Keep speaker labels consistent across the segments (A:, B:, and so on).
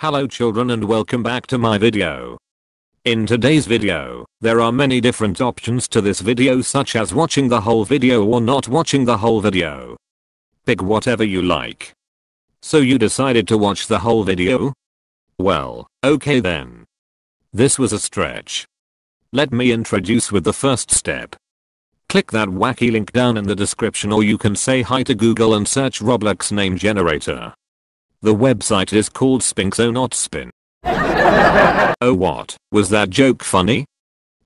A: Hello children and welcome back to my video. In today's video, there are many different options to this video such as watching the whole video or not watching the whole video. Pick whatever you like. So you decided to watch the whole video? Well, okay then. This was a stretch. Let me introduce with the first step. Click that wacky link down in the description or you can say hi to Google and search Roblox name generator. The website is called Spinxo not Spin. oh what, was that joke funny?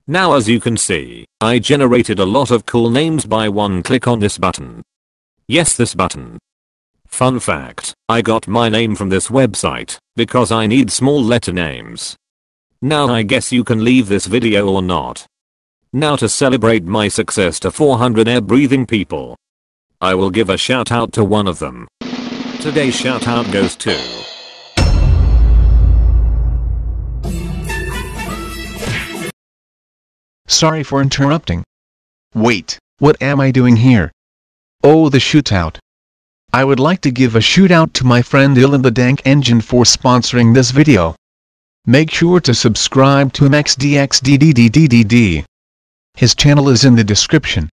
A: Now as you can see, I generated a lot of cool names by one click on this button. Yes this button. Fun fact, I got my name from this website, because I need small letter names. Now I guess you can leave this video or not. Now to celebrate my success to 400 air breathing people. I will give a shout out to one of them. Today's shout out goes to
B: Sorry for interrupting. Wait, what am I doing here? Oh the shootout. I would like to give a shootout to my friend Dylan the Dank Engine for sponsoring this video. Make sure to subscribe to him xdxddddd. His channel is in the description.